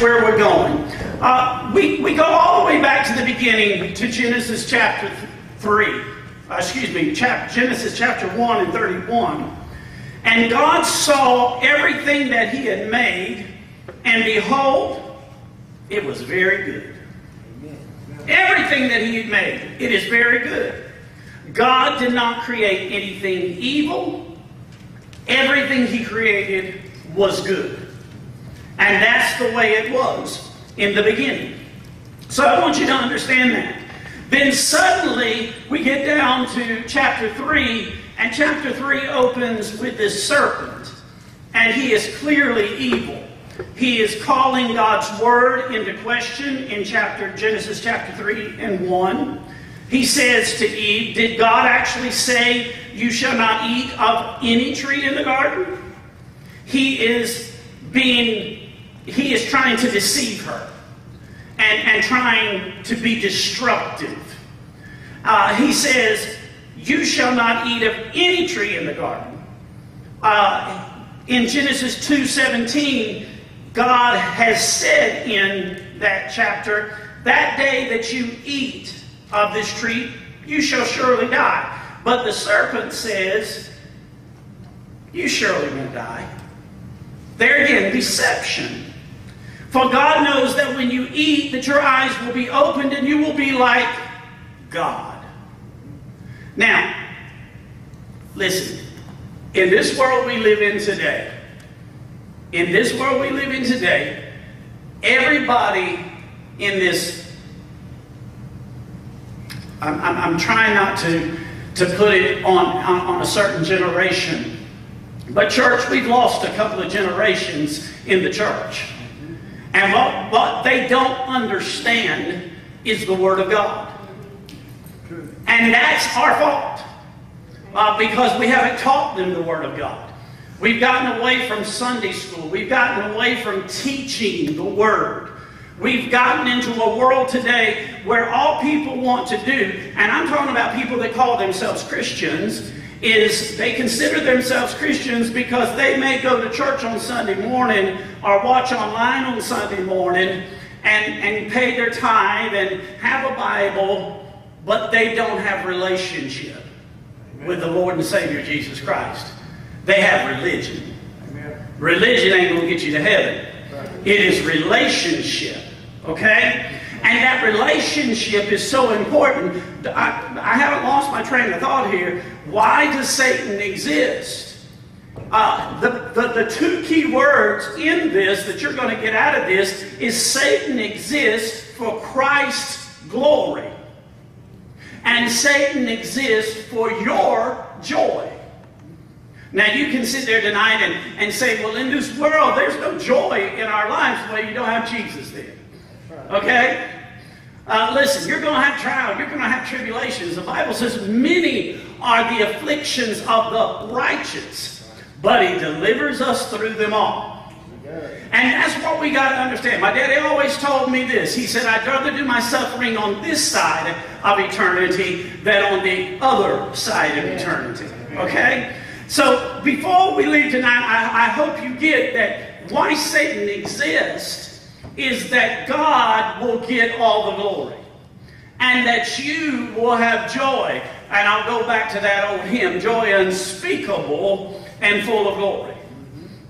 where we're going. Uh, we, we go all the way back to the beginning to Genesis chapter 3. Uh, excuse me, chap- Genesis chapter 1 and 31. And God saw everything that he had made, and behold, it was very good. Everything that he had made, it is very good. God did not create anything evil. Everything he created was good. And that's the way it was in the beginning. So I want you to understand that. Then suddenly we get down to chapter 3, and chapter 3 opens with this serpent. And he is clearly evil. He is calling God's word into question in chapter Genesis chapter 3 and 1. He says to Eve, Did God actually say, You shall not eat of any tree in the garden? He is being, he is trying to deceive her and, and trying to be destructive. Uh, he says, You shall not eat of any tree in the garden. Uh, in Genesis 2:17, God has said in that chapter, That day that you eat of this tree, you shall surely die. But the serpent says, You surely won't die. There again, deception. For God knows that when you eat, that your eyes will be opened and you will be like God. Now, listen. In this world we live in today, in this world we live in today, everybody in this, I'm, I'm, I'm trying not to, to put it on, on, on a certain generation, but church, we've lost a couple of generations in the church. And what, what they don't understand is the Word of God. And that's our fault. Uh, because we haven't taught them the Word of God. We've gotten away from Sunday school. We've gotten away from teaching the Word. We've gotten into a world today where all people want to do, and I'm talking about people that call themselves Christians, is they consider themselves Christians because they may go to church on Sunday morning or watch online on Sunday morning and, and pay their tithe and have a Bible, but they don't have relationship Amen. with the Lord and Savior Jesus Christ. They have religion. Amen. Religion ain't going to get you to heaven. It is relationship. Okay? And that relationship is so important. I, I haven't lost my train of thought here. Why does Satan exist? Uh, the, the, the two key words in this that you're going to get out of this is Satan exists for Christ's glory. And Satan exists for your joy. Now you can sit there tonight and, and say, well, in this world, there's no joy in our lives. Well, you don't have Jesus there. Okay? Uh, listen, you're going to have trial. You're going to have tribulations. The Bible says many are the afflictions of the righteous, but he delivers us through them all. And that's what we got to understand. My daddy always told me this. He said, I'd rather do my suffering on this side of eternity than on the other side of eternity. Okay? So before we leave tonight, I, I hope you get that why Satan exists is that God will get all the glory and that you will have joy. And I'll go back to that old hymn joy unspeakable and full of glory.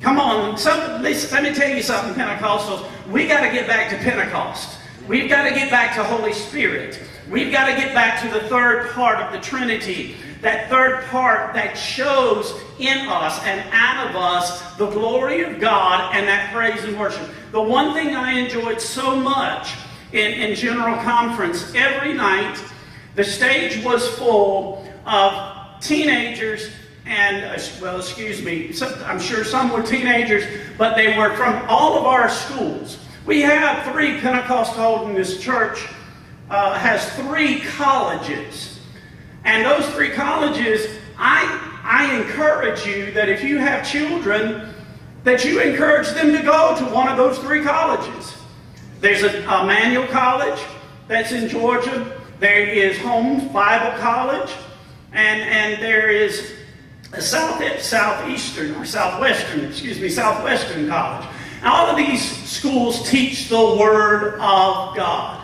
Come on, some, let me tell you something, Pentecostals. We got to get back to Pentecost. We've got to get back to Holy Spirit. We've got to get back to the third part of the Trinity that third part that shows in us and out of us the glory of God and that praise and worship. The one thing I enjoyed so much in, in General Conference, every night the stage was full of teenagers and, uh, well, excuse me, some, I'm sure some were teenagers, but they were from all of our schools. We have three Pentecostal in this church, uh, has three colleges. And those three colleges, I, I encourage you that if you have children, that you encourage them to go to one of those three colleges. There's a, Emmanuel College that's in Georgia. There is Holmes Bible College. And, and there is a South, Southeastern or Southwestern, excuse me, Southwestern College. All of these schools teach the Word of God.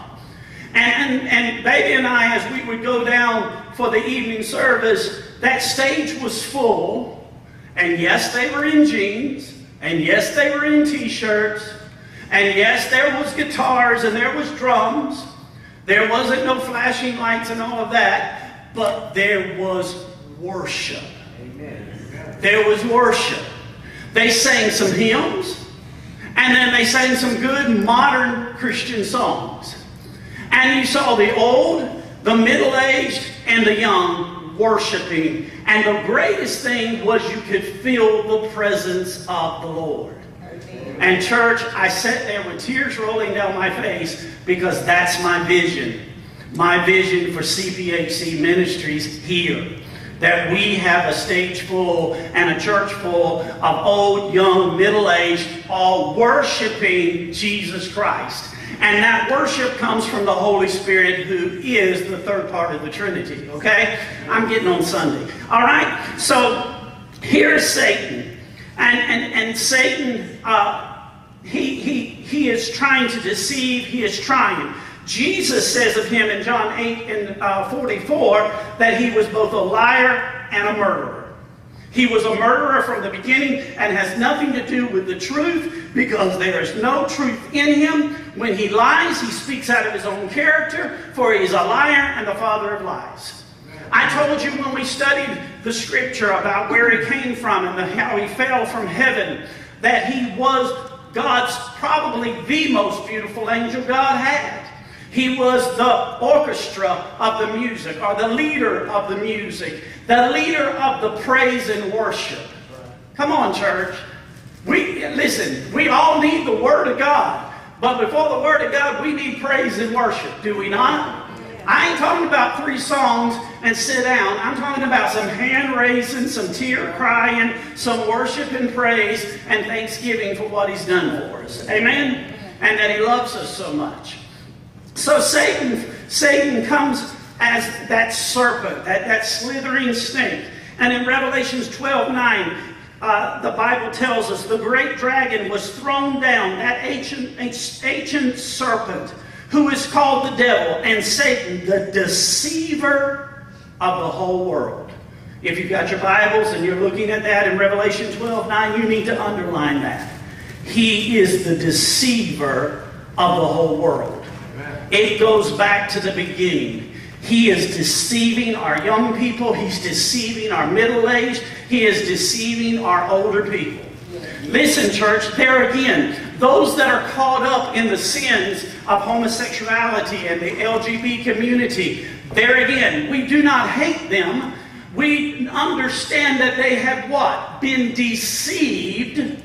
And, and, and Baby and I, as we would go down for the evening service, that stage was full. And yes, they were in jeans. And yes, they were in t-shirts. And yes, there was guitars and there was drums. There wasn't no flashing lights and all of that. But there was worship. Amen. There was worship. They sang some hymns. And then they sang some good modern Christian songs. And you saw the old, the middle-aged, and the young worshiping. And the greatest thing was you could feel the presence of the Lord. And church, I sat there with tears rolling down my face because that's my vision. My vision for CPHC Ministries here. That we have a stage full and a church full of old, young, middle-aged, all worshiping Jesus Christ. And that worship comes from the Holy Spirit, who is the third part of the Trinity. Okay? I'm getting on Sunday. All right? So here's Satan. And, and, and Satan, uh, he, he, he is trying to deceive, he is trying. Jesus says of him in John 8 and uh, 44 that he was both a liar and a murderer. He was a murderer from the beginning and has nothing to do with the truth because there is no truth in him. When he lies, he speaks out of his own character, for he is a liar and the father of lies. I told you when we studied the scripture about where he came from and how he fell from heaven that he was God's probably the most beautiful angel God had. He was the orchestra of the music, or the leader of the music, the leader of the praise and worship. Come on, church. We listen, we all need the Word of God. But before the Word of God, we need praise and worship, do we not? I ain't talking about three songs and sit down. I'm talking about some hand raising, some tear crying, some worship and praise and thanksgiving for what He's done for us. Amen? And that He loves us so much. So Satan, Satan comes as that serpent, that, that slithering snake. And in Revelations 12, 9, uh, the Bible tells us the great dragon was thrown down, that ancient, ancient serpent, who is called the devil and Satan, the deceiver of the whole world. If you've got your Bibles and you're looking at that in Revelation 12, 9, you need to underline that. He is the deceiver of the whole world. It goes back to the beginning. He is deceiving our young people. He's deceiving our middle-aged. He is deceiving our older people. Listen, church, there again, those that are caught up in the sins of homosexuality and the LGBT community, there again, we do not hate them. We understand that they have what? Been deceived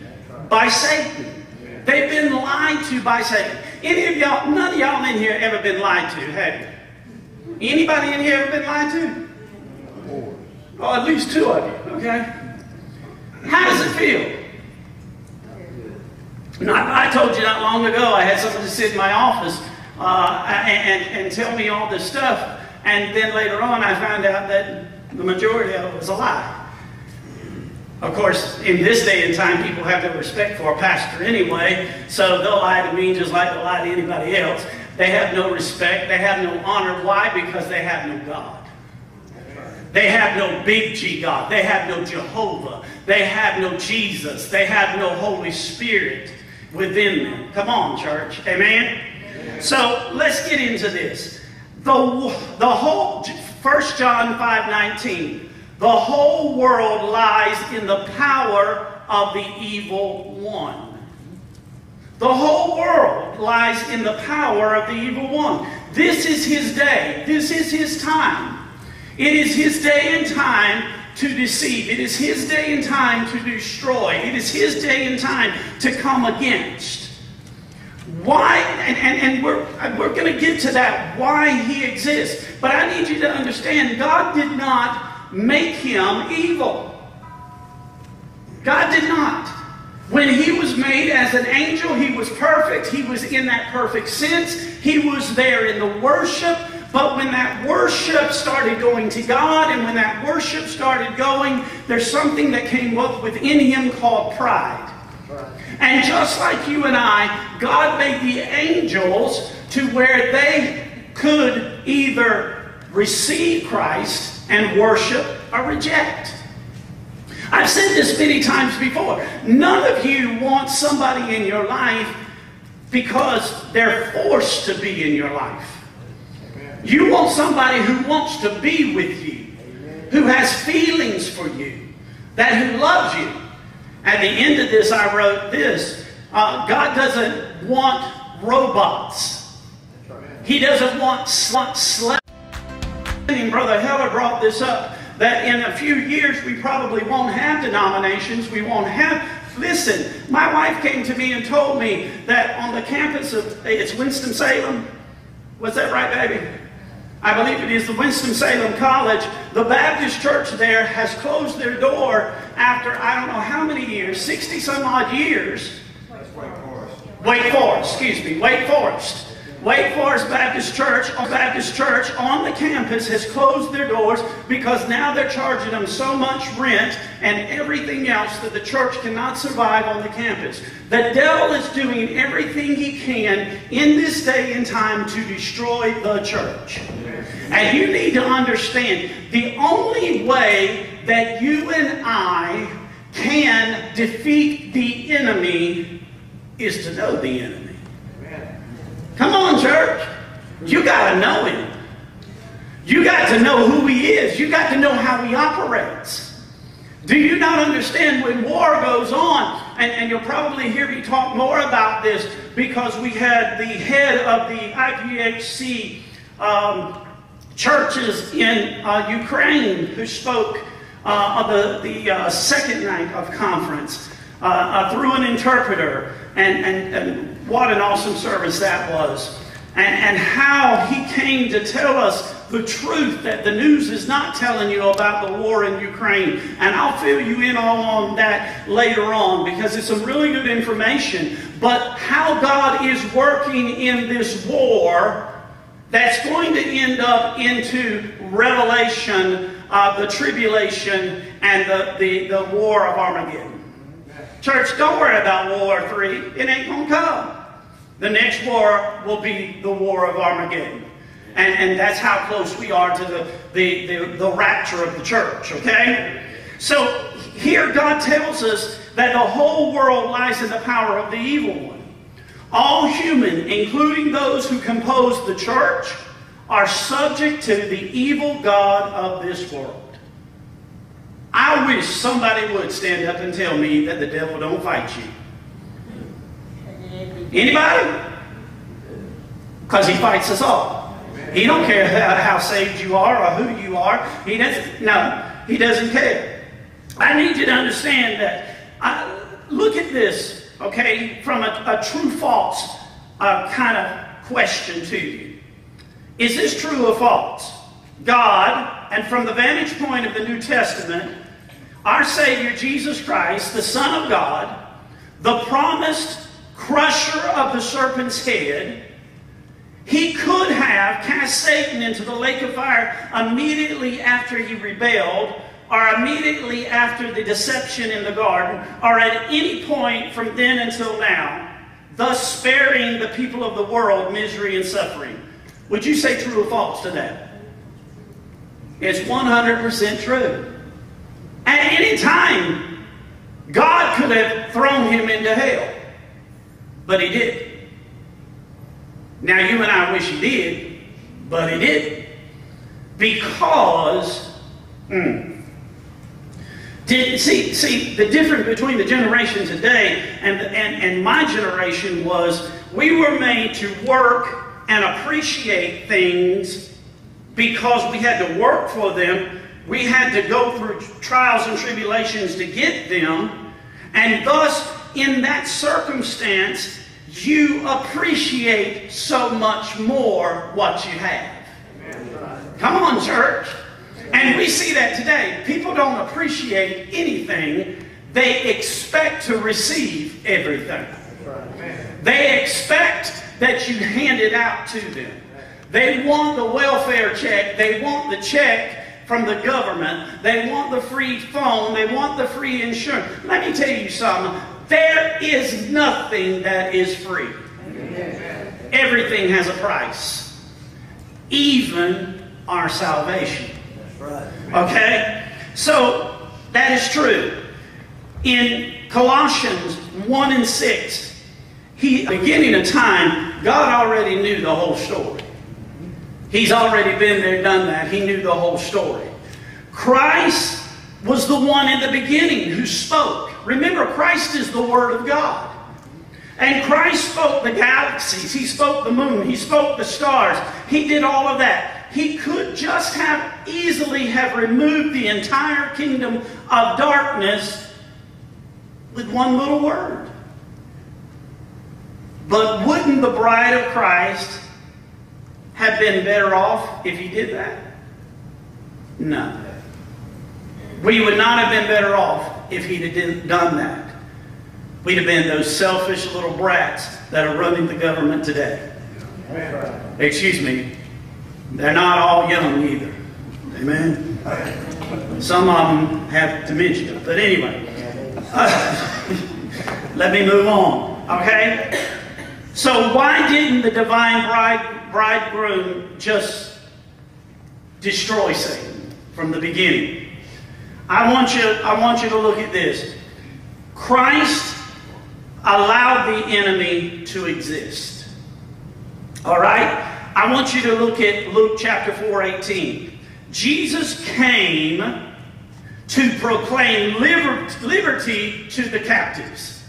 by Satan. They've been lied to by Satan. Any of y'all, none of y'all in here ever been lied to, have you? Anybody in here ever been lied to? Oh, at least two of you, okay? How does it feel? Now, I told you not long ago I had someone to sit in my office uh, and, and tell me all this stuff, and then later on I found out that the majority of it was a lie. Of course, in this day and time, people have no respect for a pastor anyway, so they'll lie to me just like they'll lie to anybody else. They have no respect. They have no honor. Why? Because they have no God. They have no big G God. They have no Jehovah. They have no Jesus. They have no Holy Spirit within them. Come on, church. Amen? So let's get into this. The, the whole, 1 John 5 19. The whole world lies in the power of the evil one. The whole world lies in the power of the evil one. This is his day. This is his time. It is his day and time to deceive. It is his day and time to destroy. It is his day and time to come against. Why? And, and, and we're, we're going to get to that, why he exists. But I need you to understand God did not make him evil. God did not. When he was made as an angel, he was perfect. He was in that perfect sense. He was there in the worship. But when that worship started going to God, and when that worship started going, there's something that came up within him called pride. And just like you and I, God made the angels to where they could either receive Christ and worship or reject. I've said this many times before. None of you want somebody in your life because they're forced to be in your life. You want somebody who wants to be with you, who has feelings for you, that who loves you. At the end of this, I wrote this uh, God doesn't want robots, He doesn't want slut slaves. Brother Heller brought this up that in a few years we probably won't have denominations, we won't have Listen, my wife came to me and told me that on the campus of, it's Winston-Salem. Was that right, baby? I believe it is the Winston-Salem College. The Baptist church there has closed their door after I don't know how many years, 60 some odd years. Wake Forest. Wake Forest, excuse me, Wake Forest. Wake Forest Baptist Church, Baptist Church on the campus has closed their doors because now they're charging them so much rent and everything else that the church cannot survive on the campus. The devil is doing everything he can in this day and time to destroy the church. And you need to understand the only way that you and I can defeat the enemy is to know the enemy. Come on, church. You got to know him. You got to know who he is. You got to know how he operates. Do you not understand when war goes on? And, and you'll probably hear me talk more about this because we had the head of the IPHC um, churches in uh, Ukraine who spoke uh, on the, the uh, second night of conference uh, uh, through an interpreter. And, and, and what an awesome service that was. And, and how he came to tell us the truth that the news is not telling you about the war in Ukraine. And I'll fill you in all on that later on because it's some really good information. But how God is working in this war that's going to end up into Revelation, uh, the tribulation, and the, the, the war of Armageddon. Church, don't worry about World War III. It ain't going to come. The next war will be the war of Armageddon. And, and that's how close we are to the, the, the, the rapture of the church, okay? So here God tells us that the whole world lies in the power of the evil one. All human, including those who compose the church, are subject to the evil God of this world. I wish somebody would stand up and tell me that the devil don't fight you. Anybody? Because he fights us all. He don't care how, saved you are or who you are. He doesn't. No, he doesn't care. I need you to understand that. I, look at this, okay, from a, a true false uh, kind of question to you. Is this true or false? God, and from the vantage point of the New Testament, our Savior Jesus Christ, the Son of God, the promised crusher of the serpent's head, he could have cast Satan into the lake of fire immediately after he rebelled, or immediately after the deception in the garden, or at any point from then until now, thus sparing the people of the world misery and suffering. Would you say true or false to that? It's 100% true. At any time, God could have thrown him into hell, but he didn't. Now, you and I wish he did, but he didn't. Because, hmm, did, see, see, the difference between the generation today and, and, and my generation was we were made to work and appreciate things because we had to work for them we had to go through trials and tribulations to get them. And thus, in that circumstance, you appreciate so much more what you have. Come on, church. And we see that today. People don't appreciate anything, they expect to receive everything. They expect that you hand it out to them. They want the welfare check, they want the check from the government. They want the free phone. They want the free insurance. Let me tell you something. There is nothing that is free. Everything has a price, even our salvation. Okay? So, that is true. In Colossians 1 and 6, he, beginning of time, God already knew the whole story. He's already been there, done that. He knew the whole story. Christ was the one in the beginning who spoke. Remember, Christ is the Word of God. And Christ spoke the galaxies. He spoke the moon. He spoke the stars. He did all of that. He could just have easily have removed the entire kingdom of darkness with one little word. But wouldn't the bride of Christ have been better off if he did that? No. We would not have been better off if he'd have done that. We'd have been those selfish little brats that are running the government today. Excuse me, they're not all young either. Amen. Some of them have dementia. But anyway, uh, let me move on. Okay? So why didn't the divine bride, bridegroom just destroy Satan from the beginning? I want you, I want you to look at this. Christ allowed the enemy to exist. All right? I want you to look at Luke chapter 4, 18. Jesus came to proclaim liberty to the captives.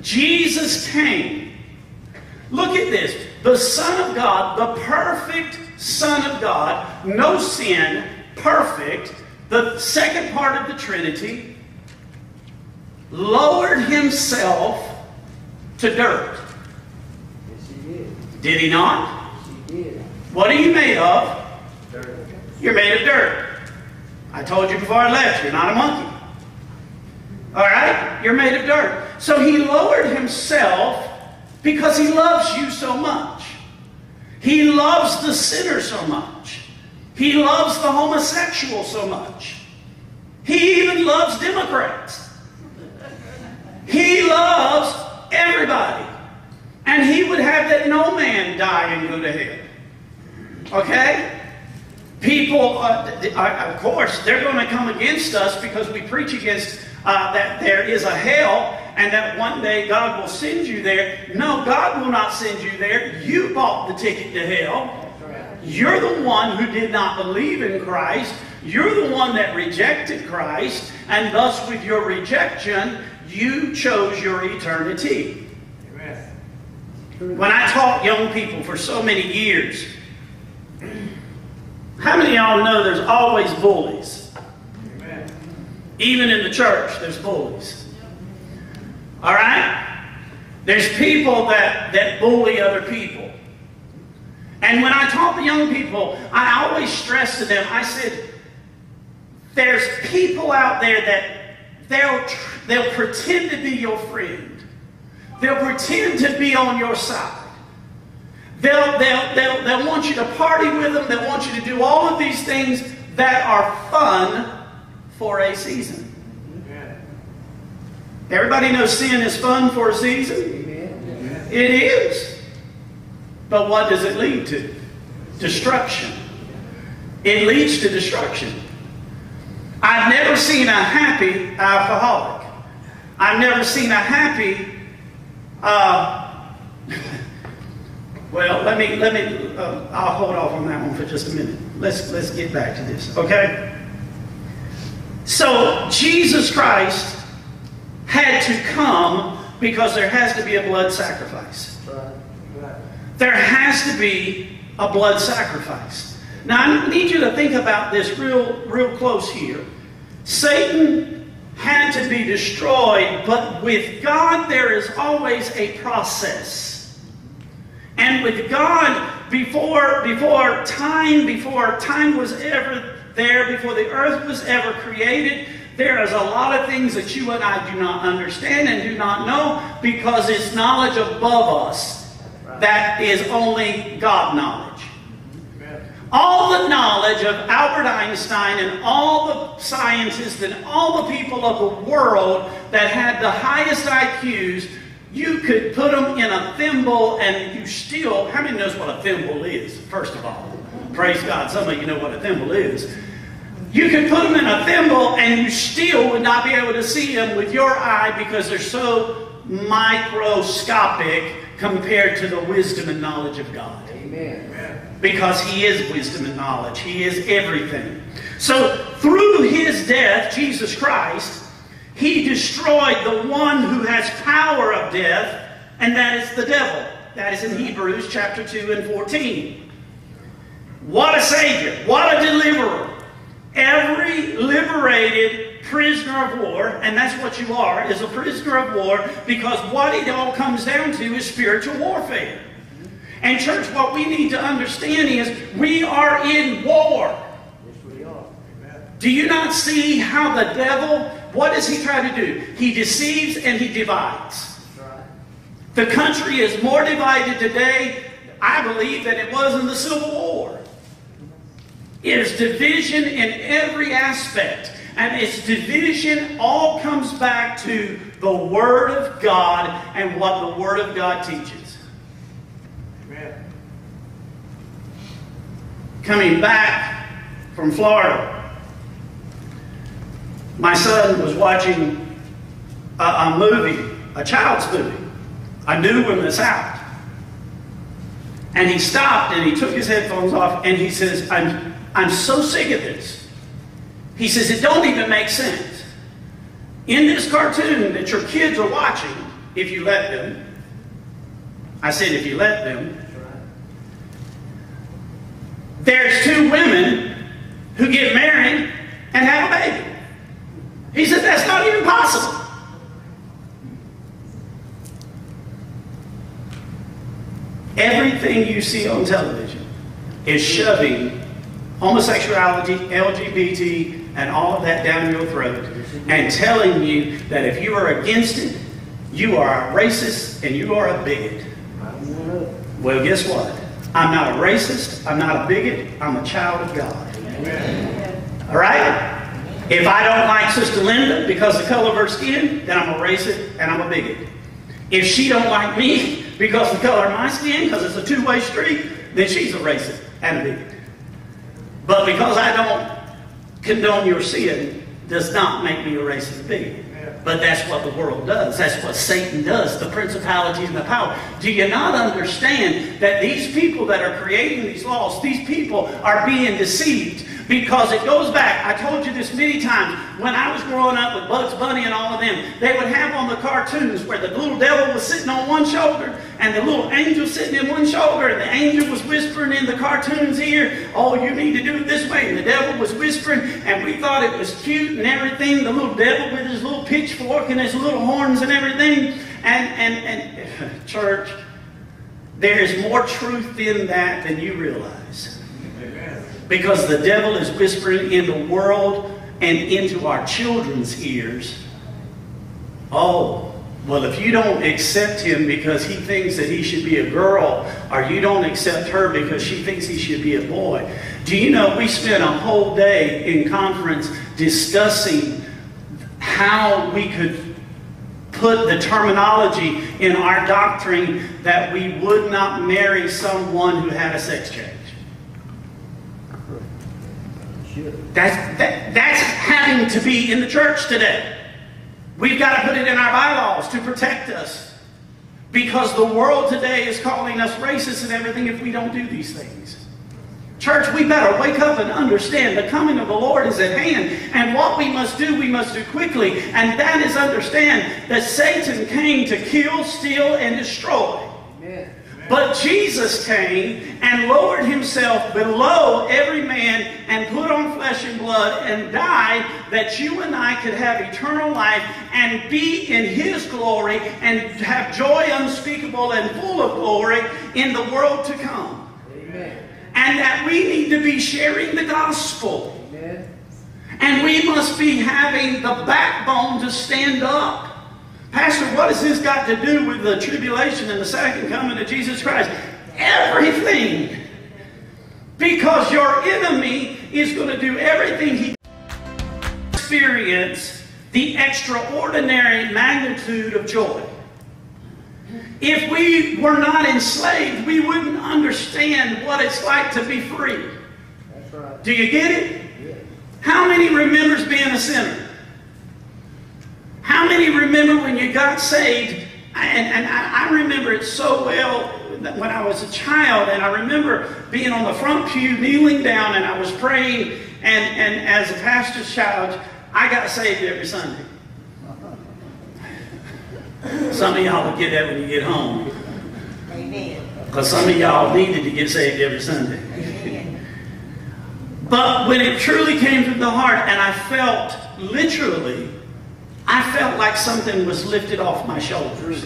Jesus came. Look at this. The Son of God, the perfect Son of God, no sin, perfect, the second part of the Trinity, lowered himself to dirt. Yes, he did. Did he not? Yes, he did. What are you made of? Dirt. You're made of dirt. I told you before I left, you're not a monkey. All right? You're made of dirt. So he lowered himself because he loves you so much. He loves the sinner so much. He loves the homosexual so much. He even loves Democrats. He loves everybody. And he would have that no man die and go to hell. Okay? People, uh, of course, they're going to come against us because we preach against uh, that there is a hell and that one day God will send you there. No, God will not send you there. You bought the ticket to hell. You're the one who did not believe in Christ. You're the one that rejected Christ, and thus, with your rejection, you chose your eternity. When I taught young people for so many years, how many of y'all know there's always bullies? Even in the church, there's bullies. All right? There's people that, that bully other people. And when I taught the young people, I always stressed to them, I said, there's people out there that they'll, they'll pretend to be your friend. They'll pretend to be on your side. They'll, they'll, they'll, they'll want you to party with them. They'll want you to do all of these things that are fun for a season. Everybody knows sin is fun for a season. It is. But what does it lead to? Destruction. It leads to destruction. I've never seen a happy alcoholic. I've never seen a happy. Uh, well, let me let me. Uh, I'll hold off on that one for just a minute. Let's let's get back to this. Okay. So Jesus Christ had to come because there has to be a blood sacrifice. There has to be a blood sacrifice. Now, I need you to think about this real, real close here. Satan had to be destroyed, but with God, there is always a process. And with God, before, before time, before time was ever there, before the earth was ever created, there is a lot of things that you and I do not understand and do not know because it's knowledge above us that is only God knowledge. All the knowledge of Albert Einstein and all the scientists and all the people of the world that had the highest IQs, you could put them in a thimble and you still, how many knows what a thimble is, first of all? Praise God, some of you know what a thimble is. You could put them in a thimble and you still would not be able to see them with your eye because they're so microscopic compared to the wisdom and knowledge of God. Amen. Because He is wisdom and knowledge, He is everything. So, through His death, Jesus Christ, He destroyed the one who has power of death, and that is the devil. That is in Hebrews chapter 2 and 14. What a Savior! What a deliverer! Every liberated prisoner of war, and that's what you are, is a prisoner of war because what it all comes down to is spiritual warfare. And, church, what we need to understand is we are in war. Yes, we are. Do you not see how the devil, what does he try to do? He deceives and he divides. The country is more divided today, I believe, than it was in the Civil War. It is division in every aspect. And its division all comes back to the Word of God and what the Word of God teaches. Amen. Coming back from Florida, my son was watching a, a movie, a child's movie, a new one that's out. And he stopped and he took his headphones off and he says, I'm, I'm so sick of this. He says, it don't even make sense. In this cartoon that your kids are watching, if you let them, I said if you let them, there's two women who get married and have a baby. He said, that's not even possible. Everything you see on television is shoving homosexuality, LGBT, and all of that down your throat and telling you that if you are against it, you are a racist and you are a bigot. Well, guess what? I'm not a racist. I'm not a bigot. I'm a child of God. All right? If I don't like Sister Linda because of the color of her skin, then I'm a racist and I'm a bigot. If she don't like me because of the color of my skin, because it's a two-way street, then she's a racist and a bigot. But because I don't condone your sin, does not make me a racist bigot. But that's what the world does. That's what Satan does, the principalities and the power. Do you not understand that these people that are creating these laws, these people are being deceived? Because it goes back, I told you this many times, when I was growing up with Bugs Bunny and all of them, they would have on the cartoons where the little devil was sitting on one shoulder and the little angel sitting in one shoulder, and the angel was whispering in the cartoon's ear, Oh, you need to do it this way. And the devil was whispering, and we thought it was cute and everything. The little devil with his little pitchfork and his little horns and everything. And, and, and, church, there is more truth in that than you realize. Because the devil is whispering in the world and into our children's ears. Oh, well, if you don't accept him because he thinks that he should be a girl, or you don't accept her because she thinks he should be a boy. Do you know we spent a whole day in conference discussing how we could put the terminology in our doctrine that we would not marry someone who had a sex change? That's, that, that's having to be in the church today. We've got to put it in our bylaws to protect us. Because the world today is calling us racist and everything if we don't do these things. Church, we better wake up and understand the coming of the Lord is at hand. And what we must do, we must do quickly. And that is understand that Satan came to kill, steal, and destroy. Amen. But Jesus came and lowered himself below every man and put on flesh and blood and died that you and I could have eternal life and be in his glory and have joy unspeakable and full of glory in the world to come. Amen. And that we need to be sharing the gospel. Amen. And we must be having the backbone to stand up. Pastor, what has this got to do with the tribulation and the second coming of Jesus Christ? Everything. Because your enemy is going to do everything he can experience the extraordinary magnitude of joy. If we were not enslaved, we wouldn't understand what it's like to be free. Right. Do you get it? Yeah. How many remembers being a sinner? How many remember when you got saved? And, and I, I remember it so well when I was a child, and I remember being on the front pew, kneeling down, and I was praying. And, and as a pastor's child, I got saved every Sunday. Some of y'all will get that when you get home. Amen. Because some of y'all needed to get saved every Sunday. But when it truly came from the heart, and I felt literally, I felt like something was lifted off my shoulders.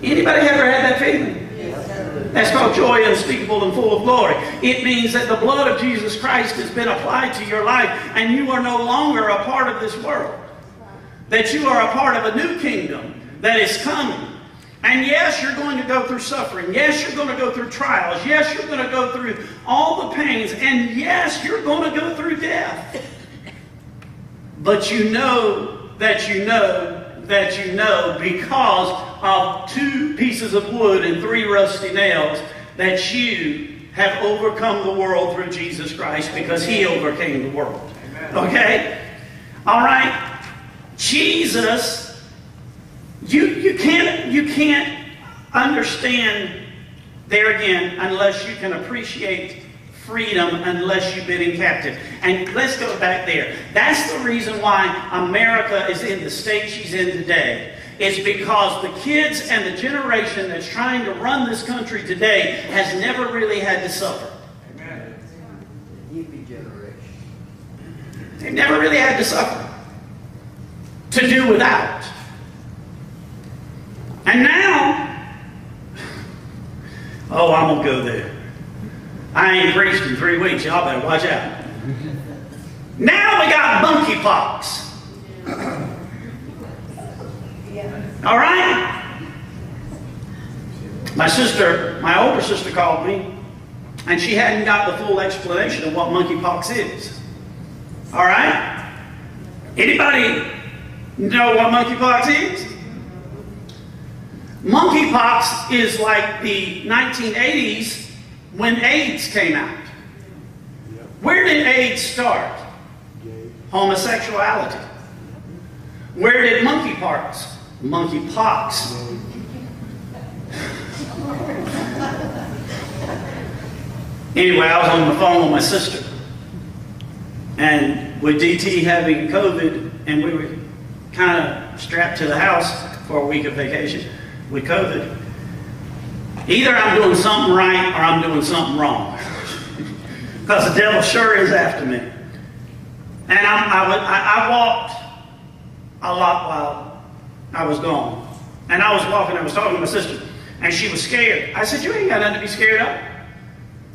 Anybody ever had that feeling? That's called joy unspeakable and full of glory. It means that the blood of Jesus Christ has been applied to your life, and you are no longer a part of this world. That you are a part of a new kingdom that is coming. And yes, you're going to go through suffering. Yes, you're going to go through trials. Yes, you're going to go through all the pains. And yes, you're going to go through death. But you know that you know that you know because of two pieces of wood and three rusty nails that you have overcome the world through Jesus Christ because he overcame the world. Okay? All right? Jesus you, you, can't, you can't understand there again unless you can appreciate freedom unless you've been in captive. And let's go back there. That's the reason why America is in the state she's in today. It's because the kids and the generation that's trying to run this country today has never really had to suffer. Amen. Generation. They've never really had to suffer. To do without. And now, oh, I'm going to go there. I ain't preached in three weeks. Y'all better watch out. Now we got monkeypox. All right? My sister, my older sister called me, and she hadn't got the full explanation of what monkeypox is. All right? Anybody know what monkeypox is? Monkeypox is like the 1980s when AIDS came out. Where did AIDS start? Homosexuality. Where did monkeypox? Monkeypox. Anyway, I was on the phone with my sister. And with DT having COVID, and we were kind of strapped to the house for a week of vacation with COVID. Either I'm doing something right or I'm doing something wrong. Because the devil sure is after me. And I, I, I, I walked a lot while I was gone. And I was walking, I was talking to my sister, and she was scared. I said, You ain't got nothing to be scared of.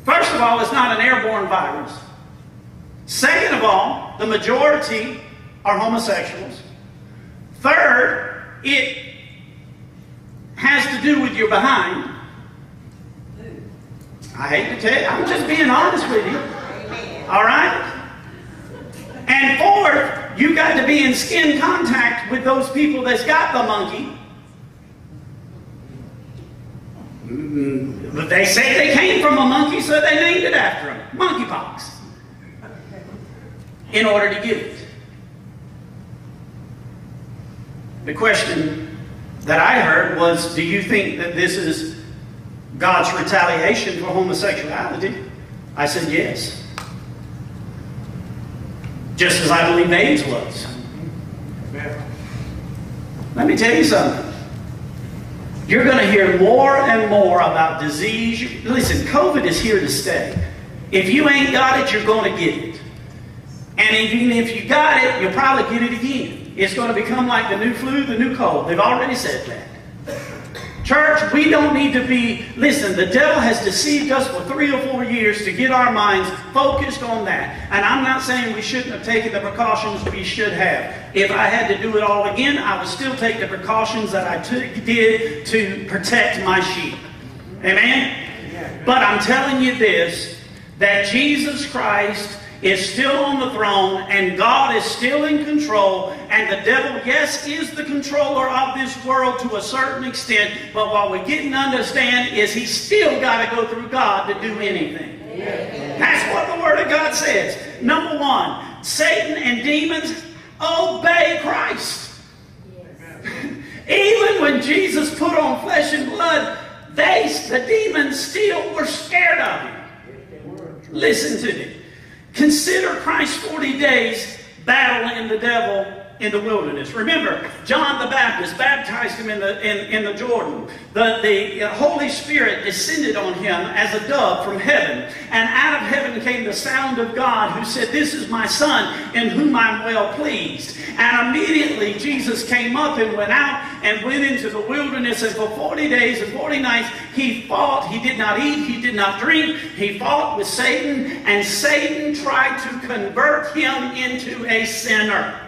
First of all, it's not an airborne virus. Second of all, the majority are homosexuals. Third, it has to do with your behind. I hate to tell you, I'm just being honest with you. All right? And fourth, you got to be in skin contact with those people that's got the monkey. Mm, But they say they came from a monkey, so they named it after him. Monkeypox. In order to get it. The question that I heard was Do you think that this is God's retaliation for homosexuality? I said yes. Just as I believe AIDS was. Let me tell you something. You're going to hear more and more about disease. Listen, COVID is here to stay. If you ain't got it, you're going to get it. And even if you got it, you'll probably get it again. It's going to become like the new flu, the new cold. They've already said that. Church, we don't need to be, listen, the devil has deceived us for three or four years to get our minds focused on that. And I'm not saying we shouldn't have taken the precautions we should have. If I had to do it all again, I would still take the precautions that I took, did to protect my sheep. Amen? But I'm telling you this that Jesus Christ is still on the throne and God is still in control and the devil, yes, is the controller of this world to a certain extent, but what we and understand is he's still got to go through God to do anything. That's what the Word of God says. Number one, Satan and demons obey Christ. Even when Jesus put on flesh and blood, they, the demons still were scared of him. Listen to me. Consider Christ's 40 days battling the devil in the wilderness. Remember, John the Baptist baptized him in the, in, in the Jordan. The, the uh, Holy Spirit descended on him as a dove from heaven. And out of heaven came the sound of God who said, This is my son in whom I'm well pleased. And immediately Jesus came up and went out and went into the wilderness. And for 40 days and 40 nights he fought. He did not eat. He did not drink. He fought with Satan. And Satan tried to convert him into a sinner.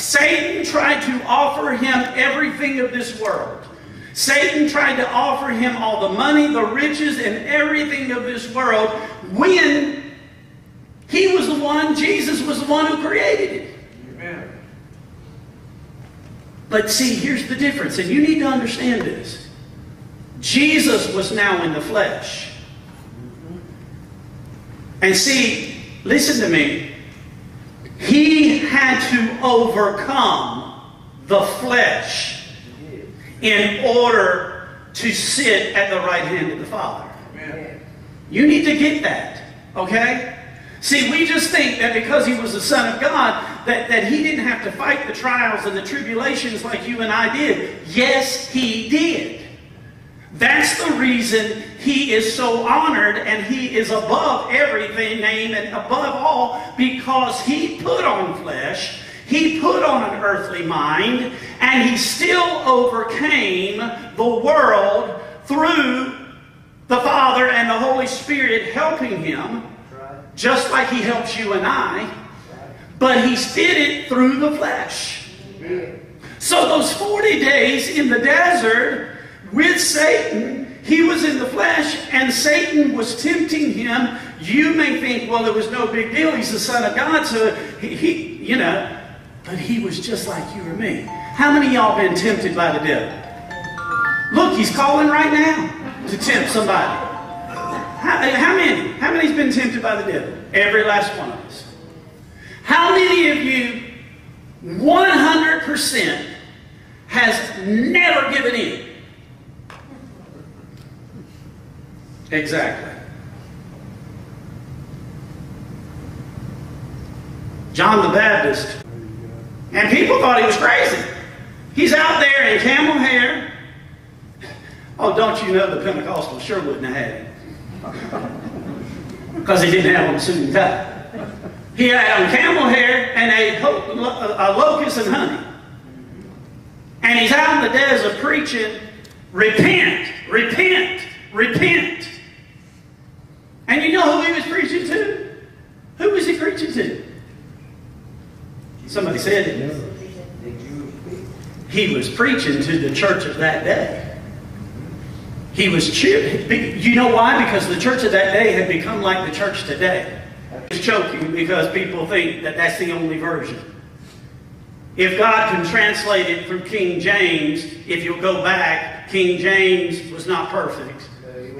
Satan tried to offer him everything of this world. Satan tried to offer him all the money, the riches, and everything of this world when he was the one, Jesus was the one who created it. Amen. But see, here's the difference, and you need to understand this. Jesus was now in the flesh. And see, listen to me. He had to overcome the flesh in order to sit at the right hand of the Father. You need to get that, okay? See, we just think that because he was the Son of God, that, that he didn't have to fight the trials and the tribulations like you and I did. Yes, he did. That's the reason he is so honored and he is above everything name and above all because he put on flesh, he put on an earthly mind, and he still overcame the world through the Father and the Holy Spirit helping him, just like he helps you and I, but he did it through the flesh. So those 40 days in the desert, with Satan. He was in the flesh, and Satan was tempting him. You may think, well, it was no big deal. He's the Son of God, so he, he you know, but he was just like you or me. How many y'all been tempted by the devil? Look, he's calling right now to tempt somebody. How, how many? How many's been tempted by the devil? Every last one of us. How many of you, 100%, has never given in? Exactly. John the Baptist. And people thought he was crazy. He's out there in camel hair. Oh, don't you know the Pentecostals sure wouldn't have had him. Because he didn't have on suit and. He had on camel hair and a, a locust and honey. And he's out in the desert preaching, repent, repent, repent. And you know who he was preaching to? Who was he preaching to? Somebody said it. He was preaching to the church of that day. He was cheering. You know why? Because the church of that day had become like the church today. He's choking because people think that that's the only version. If God can translate it through King James, if you'll go back, King James was not perfect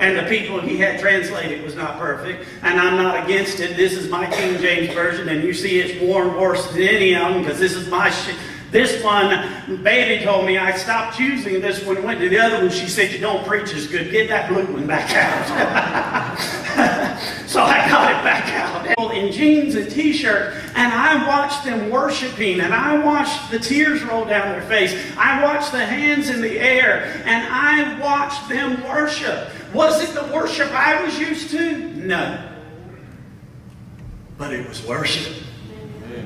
and the people he had translated was not perfect. And I'm not against it. This is my King James Version, and you see it's worn worse than any of them because this is my shit. This one, baby told me I stopped using this one, went to the other one. She said, You don't preach as good. Get that blue one back out. so I got it back out. In jeans and t shirt, and I watched them worshiping, and I watched the tears roll down their face. I watched the hands in the air, and I watched them worship. Was it the worship I was used to? No. But it was worship.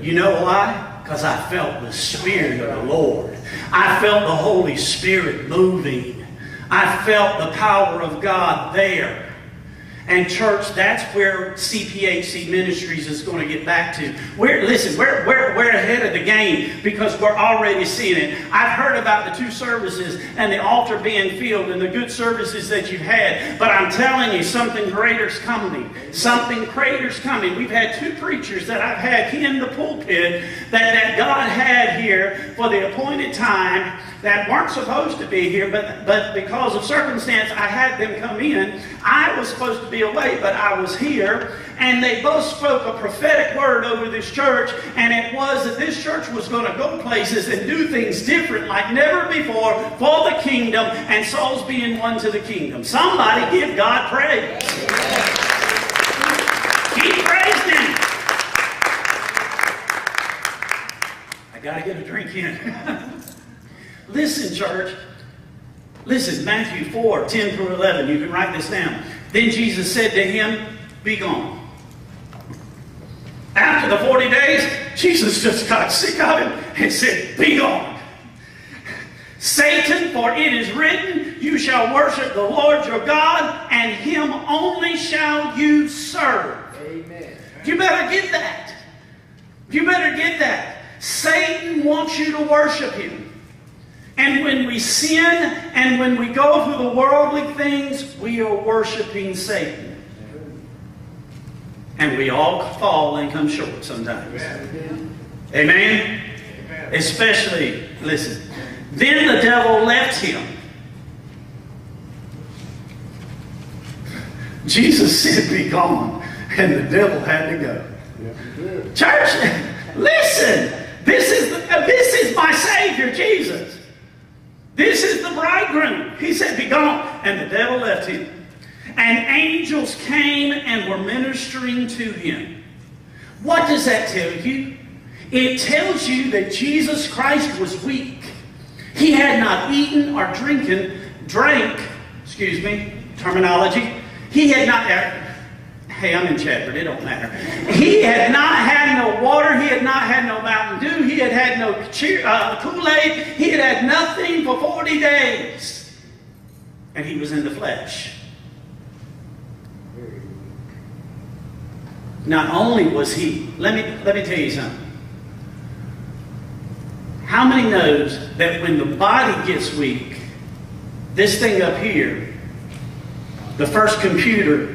You know why? Because I felt the Spirit of the Lord. I felt the Holy Spirit moving. I felt the power of God there. And church, that's where CPHC Ministries is going to get back to. We're, listen, we're, we're, we're ahead of the game because we're already seeing it. I've heard about the two services and the altar being filled and the good services that you've had. But I'm telling you, something greater's coming. Something greater's coming. We've had two preachers that I've had in the pulpit that, that God had here for the appointed time that weren't supposed to be here, but, but because of circumstance, I had them come in. I was supposed to be away, but I was here. And they both spoke a prophetic word over this church, and it was that this church was going to go places and do things different like never before for the kingdom, and souls being won to the kingdom. Somebody give God praise. Keep praising Him. I got to get a drink in. Listen, church. Listen, Matthew 4 10 through 11. You can write this down. Then Jesus said to him, Be gone. After the 40 days, Jesus just got sick of him and said, Be gone. Satan, for it is written, You shall worship the Lord your God, and him only shall you serve. Amen. You better get that. You better get that. Satan wants you to worship him. And when we sin and when we go through the worldly things, we are worshiping Satan. And we all fall and come short sometimes. Amen. Amen? Especially, listen. Then the devil left him. Jesus said, Be gone. And the devil had to go. Church, listen. This is, this is my Savior, Jesus. This is the bridegroom. He said, Be gone. And the devil left him. And angels came and were ministering to him. What does that tell you? It tells you that Jesus Christ was weak. He had not eaten or drinking, drank, excuse me, terminology. He had not, hey, I'm in Chadford, it don't matter. He had not had no water. He had not had no Mountain Dew. He had had no uh, Kool-Aid. He had had nothing for 40 days. And he was in the flesh. Not only was he, let me, let me tell you something. How many knows that when the body gets weak, this thing up here, the first computer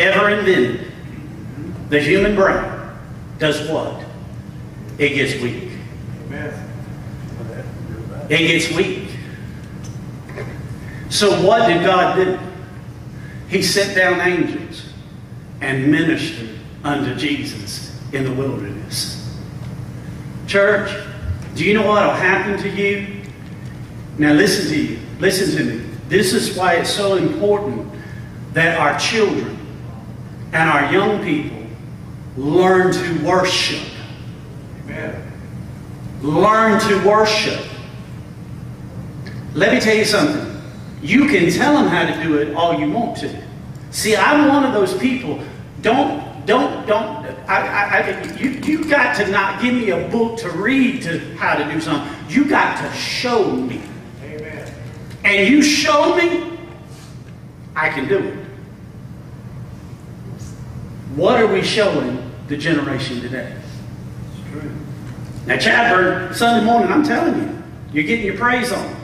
ever invented, the human brain, does what? It gets weak. It gets weak. So what did God do? He sent down angels and ministered unto Jesus in the wilderness. Church, do you know what will happen to you? Now listen to you. Listen to me. This is why it's so important that our children and our young people learn to worship. Amen. Learn to worship. Let me tell you something. You can tell them how to do it all you want to. See, I'm one of those people. Don't, don't, don't. I, I, I, you, you got to not give me a book to read to how to do something. You got to show me. Amen. And you show me, I can do it. What are we showing the generation today? It's true. Now, Chadbourn, Sunday morning, I'm telling you, you're getting your praise on.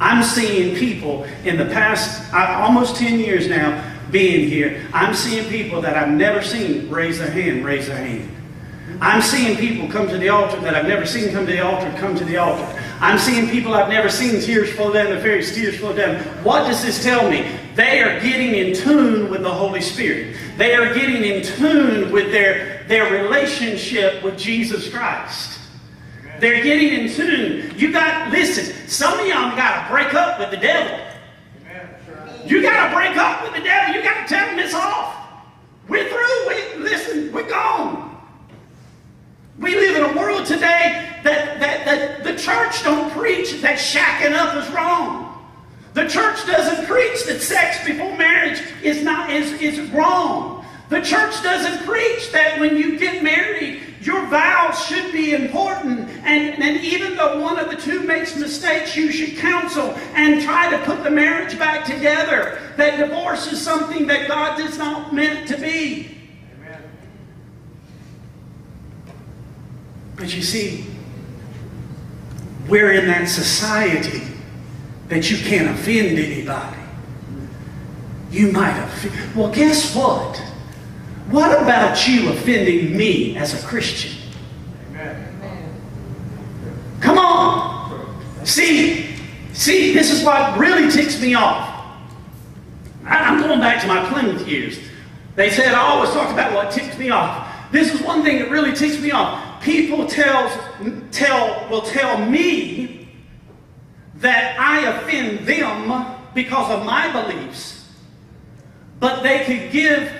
I'm seeing people in the past almost 10 years now being here. I'm seeing people that I've never seen raise their hand, raise their hand. I'm seeing people come to the altar that I've never seen come to the altar, come to the altar. I'm seeing people I've never seen tears flow down their face, tears flow down. What does this tell me? They are getting in tune with the Holy Spirit. They are getting in tune with their, their relationship with Jesus Christ. They're getting in tune. You got, listen, some of y'all got to break up with the devil. You got to break up with the devil. You got to tell him it's off. We're through. We, listen, we're gone. We live in a world today that, that, that the church don't preach that shacking up is wrong. The church doesn't preach that sex before marriage is not is, is wrong. The church doesn't preach that when you get married, your vows should be important. And, and even though one of the two makes mistakes, you should counsel and try to put the marriage back together. That divorce is something that God does not meant to be. Amen. But you see, we're in that society that you can't offend anybody. You might offend. Well, guess what? What about you offending me as a Christian? Amen. Come on. See, see, this is what really ticks me off. I'm going back to my Plymouth years. They said I always talked about what ticked me off. This is one thing that really ticks me off. People tells, tell, will tell me that I offend them because of my beliefs, but they could give,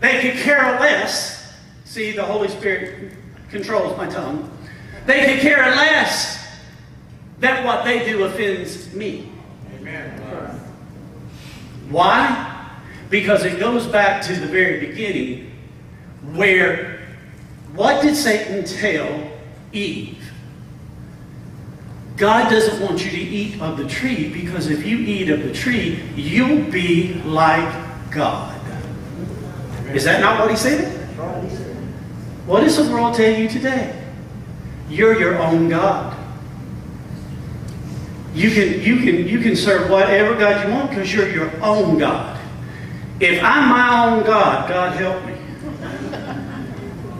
they could care less. See, the Holy Spirit controls my tongue. They could care less that what they do offends me. Amen. Why? Because it goes back to the very beginning where what did Satan tell Eve? God doesn't want you to eat of the tree because if you eat of the tree, you'll be like God. Is that not what he said? What does the world tell you today? You're your own God. You can, you can, you can serve whatever God you want because you're your own God. If I'm my own God, God help me.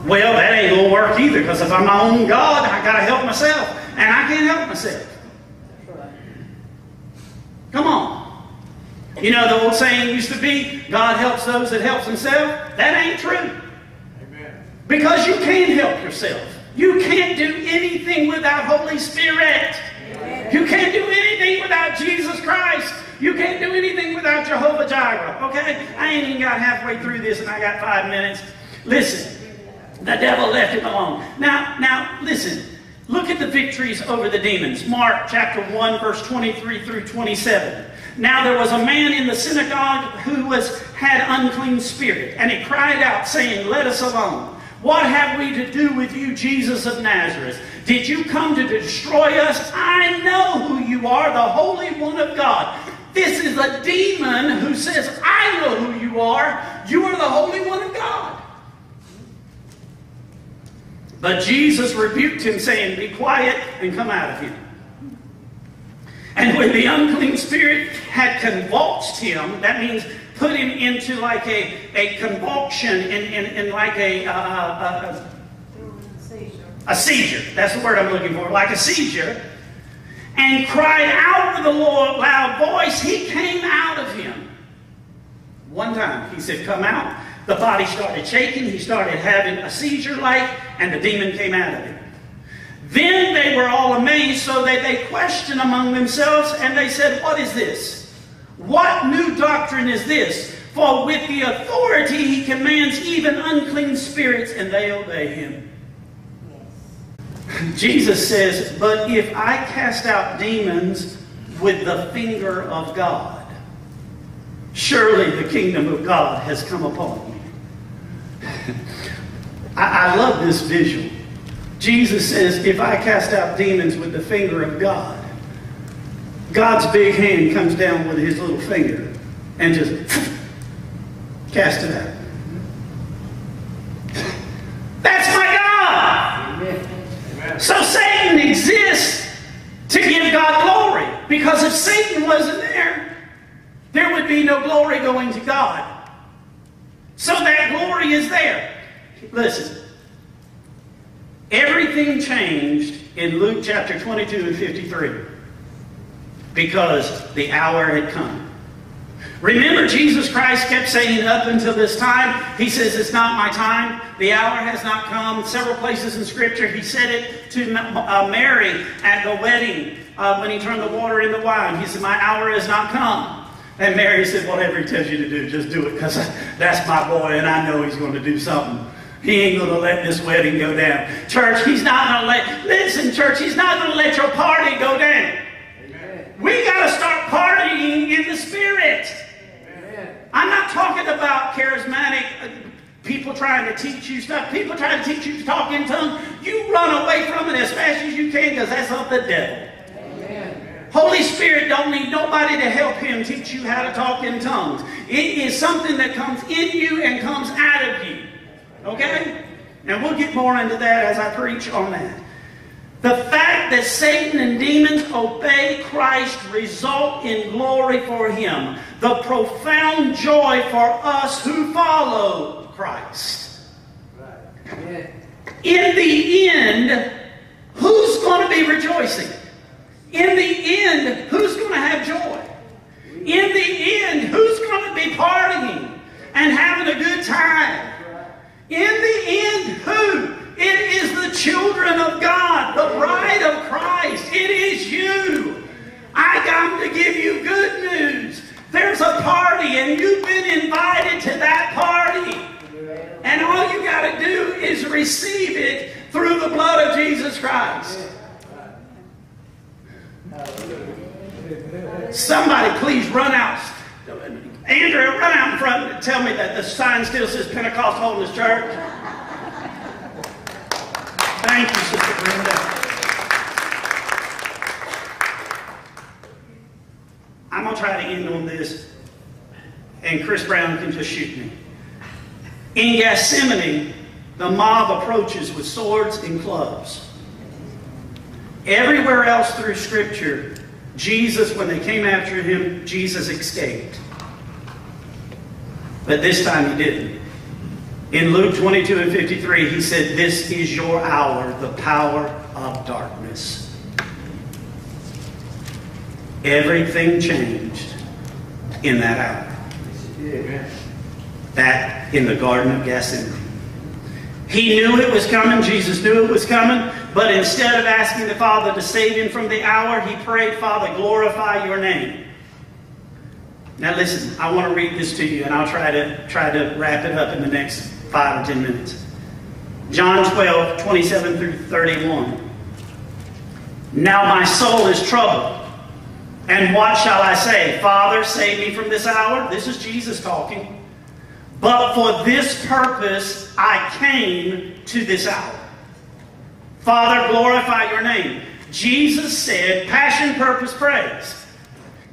Well, that ain't gonna work either because if I'm my own God, I gotta help myself. And I can't help myself. Come on. You know the old saying used to be, God helps those that helps himself? That ain't true. Amen. Because you can't help yourself. You can't do anything without Holy Spirit. You can't do anything without Jesus Christ. You can't do anything without Jehovah Jireh. Okay? I ain't even got halfway through this and I got five minutes. Listen, the devil left him alone. Now, now, listen. Look at the victories over the demons. Mark chapter 1, verse 23 through 27. Now there was a man in the synagogue who was had unclean spirit, and he cried out, saying, Let us alone. What have we to do with you, Jesus of Nazareth? Did you come to destroy us? I know who you are, the Holy One of God. This is a demon who says, I know who you are. You are the Holy One of God. But Jesus rebuked him, saying, Be quiet and come out of him. And when the unclean spirit had convulsed him, that means put him into like a, a convulsion, in, in, in like a, uh, uh, a, a seizure. That's the word I'm looking for, like a seizure. And cried out with a loud voice, he came out of him. One time, he said, Come out. The body started shaking. He started having a seizure like, and the demon came out of him. Then they were all amazed, so that they questioned among themselves, and they said, What is this? What new doctrine is this? For with the authority he commands even unclean spirits, and they obey him. Yes. Jesus says, But if I cast out demons with the finger of God, surely the kingdom of God has come upon you. I, I love this visual. Jesus says, If I cast out demons with the finger of God, God's big hand comes down with his little finger and just cast it out. That's my God. Amen. So Satan exists to give God glory. Because if Satan wasn't there, there would be no glory going to God. So that glory is there. Listen. Everything changed in Luke chapter 22 and 53 because the hour had come. Remember, Jesus Christ kept saying up until this time, He says, It's not my time. The hour has not come. Several places in Scripture, He said it to uh, Mary at the wedding uh, when He turned the water into wine. He said, My hour has not come. And Mary said, Whatever He tells you to do, just do it because that's my boy and I know He's going to do something. He ain't going to let this wedding go down. Church, He's not going to let, listen, church, He's not going to let your party go down. Amen. We got to start partying in the Spirit. Amen. I'm not talking about charismatic uh, people trying to teach you stuff, people trying to teach you to talk in tongues. You run away from it as fast as you can because that's of the devil. Holy Spirit don't need nobody to help him teach you how to talk in tongues. It is something that comes in you and comes out of you. Okay? And we'll get more into that as I preach on that. The fact that Satan and demons obey Christ result in glory for him. The profound joy for us who follow Christ. In the end, who's going to be rejoicing? In the end, who's going to have joy? In the end, who's going to be partying and having a good time? In the end, who? It is the children of God, the bride of Christ. It is you. I come to give you good news. There's a party, and you've been invited to that party. And all you got to do is receive it through the blood of Jesus Christ. Somebody please run out. Andrew, run out in front and tell me that the sign still says Pentecost Holiness Church. Thank you, Sister Brenda. I'm going to try to end on this, and Chris Brown can just shoot me. In Gethsemane, the mob approaches with swords and clubs. Everywhere else through Scripture, Jesus, when they came after him, Jesus escaped. But this time he didn't. In Luke 22 and 53, he said, This is your hour, the power of darkness. Everything changed in that hour. That in the Garden of Gethsemane. He knew it was coming, Jesus knew it was coming, but instead of asking the Father to save him from the hour, he prayed, Father, glorify your name. Now listen, I want to read this to you, and I'll try to try to wrap it up in the next five or ten minutes. John 12, 27 through 31. Now my soul is troubled. And what shall I say? Father, save me from this hour. This is Jesus talking. But for this purpose I came to this hour. Father, glorify your name. Jesus said, passion, purpose, praise.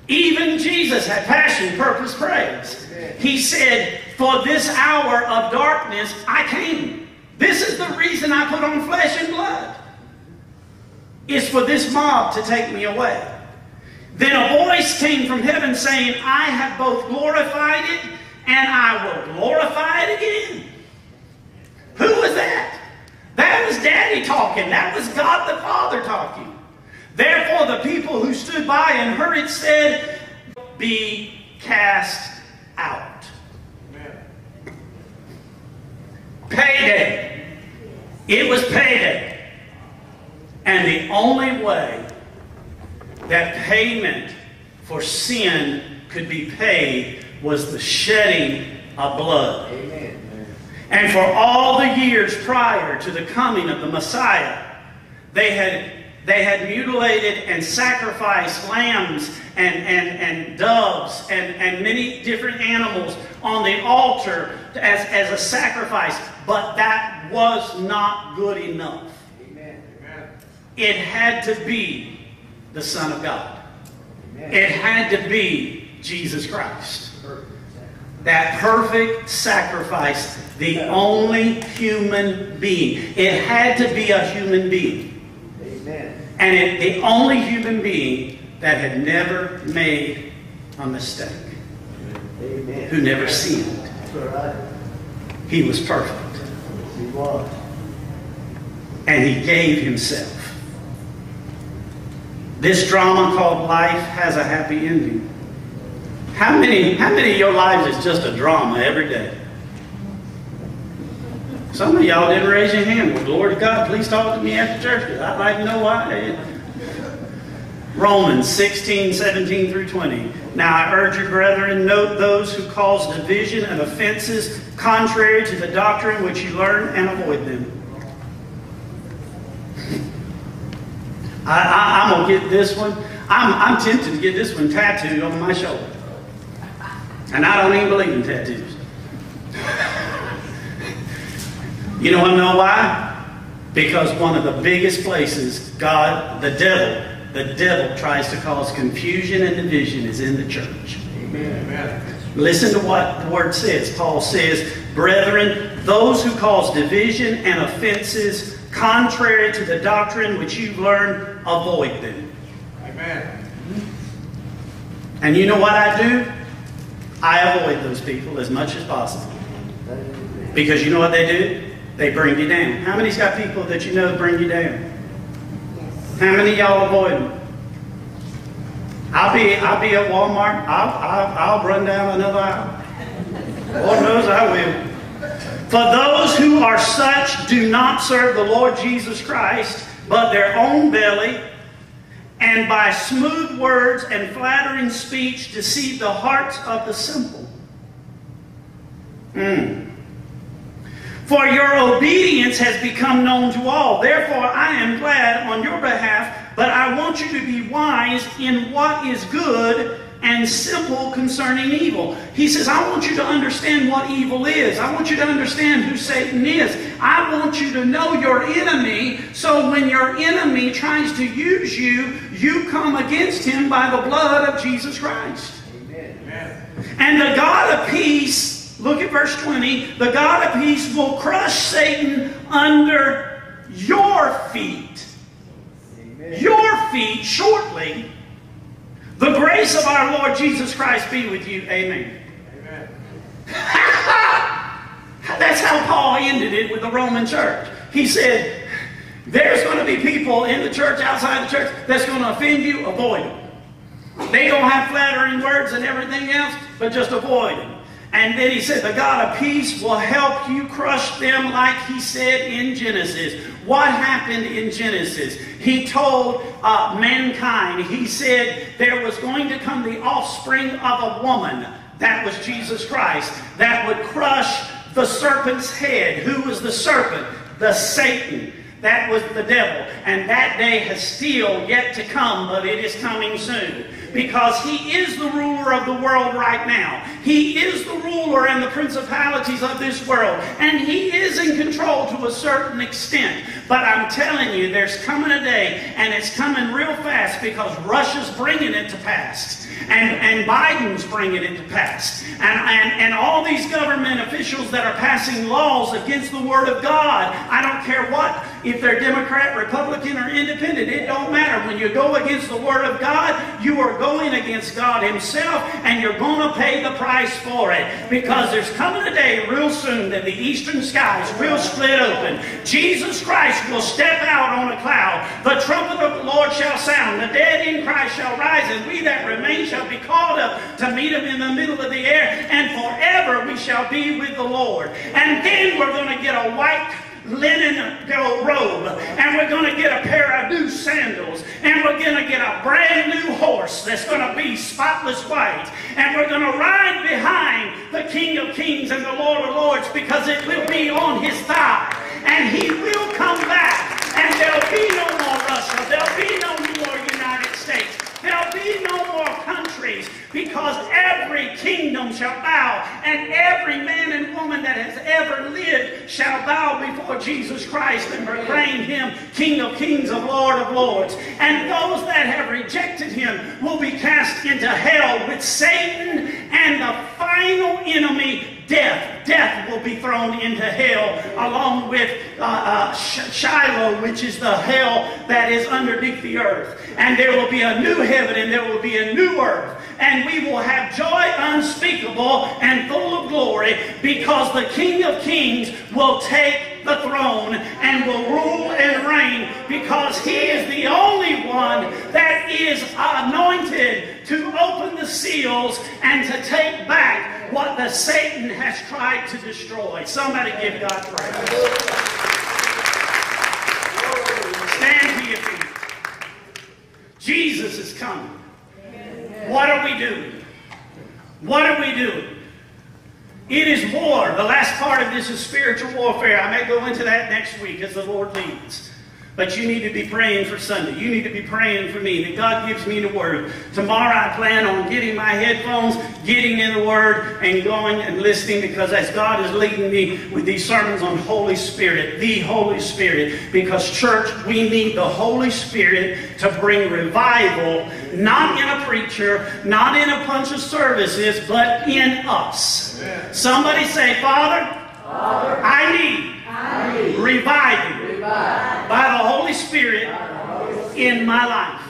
Even Jesus had passion, purpose, praise. He said, For this hour of darkness I came. This is the reason I put on flesh and blood. It's for this mob to take me away. Then a voice came from heaven saying, I have both glorified it and I will glorify it again. Who was that? That was Daddy talking. That was God the Father talking. Therefore, the people who stood by and heard it said, Be cast out. Amen. Payday. It was payday. And the only way that payment for sin could be paid was the shedding of blood. And for all the years prior to the coming of the Messiah, they had, they had mutilated and sacrificed lambs and, and, and doves and, and many different animals on the altar as, as a sacrifice. But that was not good enough. Amen. It had to be the Son of God. It had to be Jesus Christ. That perfect sacrifice, the only human being. It had to be a human being. Amen. And it, the only human being that had never made a mistake, Amen. who never sinned. Right. He was perfect. He was. and he gave himself. This drama called life has a happy ending. How many, how many of your lives is just a drama every day? Some of y'all didn't raise your hand. Well, glory to God, please talk to me after church because I'd like to know why. Romans 16, 17 through 20. Now I urge you, brethren, note those who cause division and offenses contrary to the doctrine which you learn and avoid them. I, am going to get this one. I'm, I'm tempted to get this one tattooed on my shoulder. And I don't even believe in tattoos. You know, I know why? Because one of the biggest places God, the devil, the devil tries to cause confusion and division is in the church. Amen. Listen to what the word says. Paul says, Brethren, those who cause division and offenses contrary to the doctrine which you've learned, avoid them. Amen. And you know what I do? I avoid those people as much as possible. Because you know what they do? They bring you down. How many's got people that you know bring you down? How many y'all avoid them? I'll be, I'll be at Walmart. I'll, I'll, I'll run down another aisle. Lord knows I will. For those who are such do not serve the Lord Jesus Christ, but their own belly, and by smooth words and flattering speech deceive the hearts of the simple. Mm. For your obedience has become known to all. Therefore, I am glad on your behalf, but I want you to be wise in what is good and simple concerning evil. He says, I want you to understand what evil is. I want you to understand who Satan is. I want you to know your enemy, so when your enemy tries to use you, you come against him by the blood of Jesus Christ. Amen. And the God of peace, look at verse 20, the God of peace will crush Satan under your feet. Amen. Your feet shortly. The grace of our Lord Jesus Christ be with you. Amen. Amen. That's how Paul ended it with the Roman church. He said, There's going to be people in the church, outside the church, that's going to offend you, avoid them. They don't have flattering words and everything else, but just avoid them. And then he said, The God of peace will help you crush them, like he said in Genesis. What happened in Genesis? He told uh, mankind, he said there was going to come the offspring of a woman. That was Jesus Christ, that would crush the serpent's head. Who was the serpent? The Satan. That was the devil. And that day has still yet to come, but it is coming soon. Because he is the ruler of the world right now. He is the ruler and the principalities of this world. And he is in control to a certain extent. But I'm telling you, there's coming a day, and it's coming real fast because Russia's bringing it to pass. And, and Biden's bringing it to pass. And, and, and all these government officials that are passing laws against the Word of God, I don't care what, if they're Democrat, Republican, or Independent, it don't matter. When you go against the Word of God, you are going against God Himself, and you're going to pay the price for it. Because there's coming a day real soon that the eastern skies will split open. Jesus Christ will step out on a cloud. The trumpet of the Lord shall sound. The dead in Christ shall rise, and we that remain shall be called up to meet Him in the middle of the air, and forever we shall be with the Lord. And then we're going to get a white linen robe, and we're going to get a pair of new sandals, and we're going to get a brand new horse that's going to be spotless white, and we're going to ride behind the King of Kings and the Lord of Lords because it will be on his thigh, and he will come back, and there'll be no more Russia, there'll be no more United States, there'll be no more countries because every kingdom shall bow, and every man and woman that has ever lived shall bow before Jesus Christ and proclaim him King of kings and Lord of lords. And those that have rejected him will be cast into hell with Satan and the final enemy, death. Death will be thrown into hell along with uh, uh, Sheol, which is the hell that is underneath the earth. And there will be a new heaven and there will be a new earth. And we will have joy unspeakable and full of glory because the King of Kings will take the throne and will rule and reign because he is the only one that is anointed to open the seals and to take back what the Satan has tried to destroy. Somebody give God praise. Stand to your feet. Jesus is coming. What are we doing? What are we doing? It is war. The last part of this is spiritual warfare. I may go into that next week as the Lord leads. But you need to be praying for Sunday. You need to be praying for me that God gives me the Word. Tomorrow I plan on getting my headphones, getting in the Word, and going and listening because as God is leading me with these sermons on Holy Spirit, the Holy Spirit, because church, we need the Holy Spirit to bring revival, not in a preacher, not in a bunch of services, but in us. Somebody say, Father, I need revival by the Holy Spirit in my life.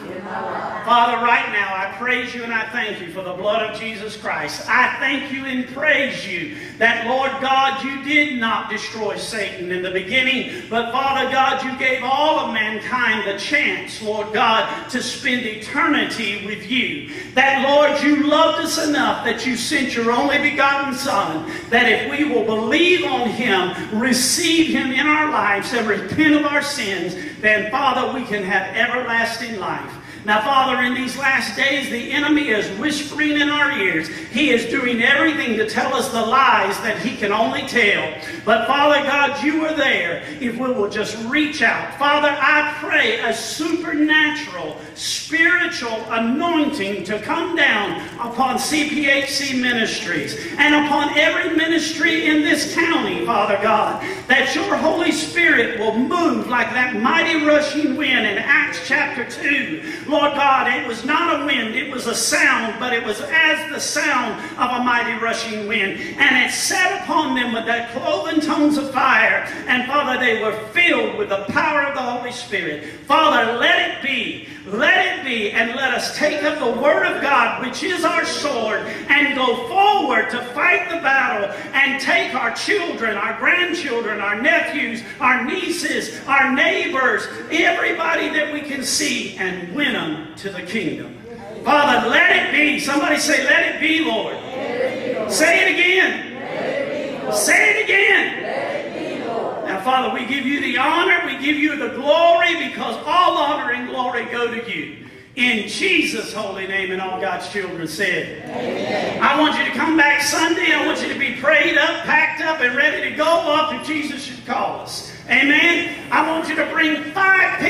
Father, right now I praise you and I thank you for the blood of Jesus Christ. I thank you and praise you that, Lord God, you did not destroy Satan in the beginning, but Father God, you gave all of mankind the chance, Lord God, to spend eternity with you. That, Lord, you loved us enough that you sent your only begotten Son, that if we will believe on him, receive him in our lives, and repent of our sins, then, Father, we can have everlasting life. Now, Father, in these last days, the enemy is whispering in our ears. He is doing everything to tell us the lies that he can only tell. But, Father God, you are there if we will just reach out. Father, I pray a supernatural, spiritual anointing to come down upon CPHC ministries and upon every ministry in this county, Father God, that your Holy Spirit will move like that mighty rushing wind in Acts chapter 2. Lord God, it was not a wind, it was a sound, but it was as the sound of a mighty rushing wind. And it sat upon them with that cloven tongues of fire. And Father, they were filled with the power of the Holy Spirit. Father, let it be. Let it be, and let us take up the Word of God, which is our sword, and go forward to fight the battle and take our children, our grandchildren, our nephews, our nieces, our neighbors, everybody that we can see, and win them to the kingdom. Father, let it be. Somebody say, Let it be, Lord. Say it again. Say it again. Now, Father, we give you the honor, we give you the glory, because all honor and glory go to you. In Jesus' holy name, and all God's children said. Amen. I want you to come back Sunday. I want you to be prayed up, packed up, and ready to go up if Jesus should call us. Amen. I want you to bring five people.